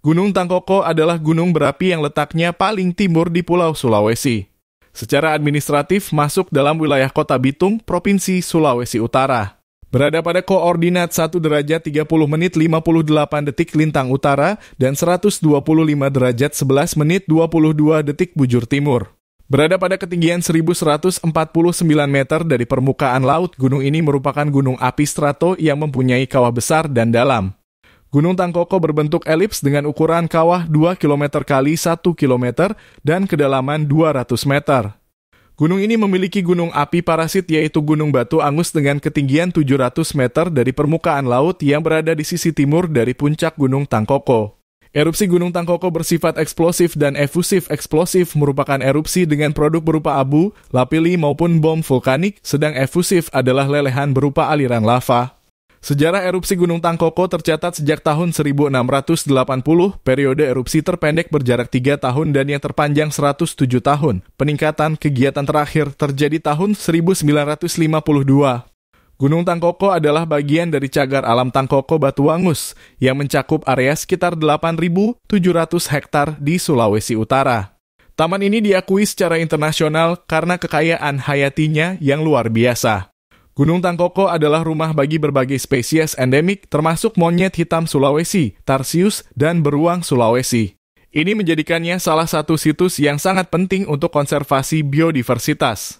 Gunung Tangkoko adalah gunung berapi yang letaknya paling timur di Pulau Sulawesi. Secara administratif masuk dalam wilayah Kota Bitung, Provinsi Sulawesi Utara. Berada pada koordinat 1 derajat 30 menit 58 detik lintang utara dan 125 derajat 11 menit 22 detik bujur timur. Berada pada ketinggian 1149 meter dari permukaan laut, gunung ini merupakan gunung api strato yang mempunyai kawah besar dan dalam. Gunung Tangkoko berbentuk elips dengan ukuran kawah 2 km kali 1 km dan kedalaman 200 meter. Gunung ini memiliki gunung api parasit yaitu Gunung Batu Angus dengan ketinggian 700 meter dari permukaan laut yang berada di sisi timur dari puncak Gunung Tangkoko. Erupsi Gunung Tangkoko bersifat eksplosif dan efusif eksplosif merupakan erupsi dengan produk berupa abu, lapili maupun bom vulkanik, sedang efusif adalah lelehan berupa aliran lava. Sejarah erupsi Gunung Tangkoko tercatat sejak tahun 1680, periode erupsi terpendek berjarak 3 tahun dan yang terpanjang 107 tahun. Peningkatan kegiatan terakhir terjadi tahun 1952. Gunung Tangkoko adalah bagian dari cagar alam Tangkoko Batuangus yang mencakup area sekitar 8.700 hektar di Sulawesi Utara. Taman ini diakui secara internasional karena kekayaan hayatinya yang luar biasa. Gunung Tangkoko adalah rumah bagi berbagai spesies endemik termasuk monyet hitam Sulawesi, tarsius, dan beruang Sulawesi. Ini menjadikannya salah satu situs yang sangat penting untuk konservasi biodiversitas.